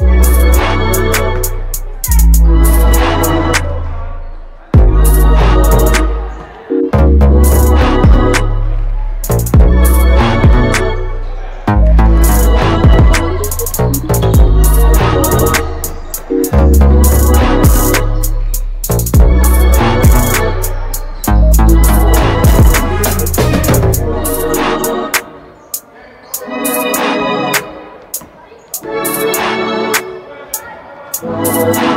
Thanks. Peace.